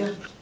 Спасибо.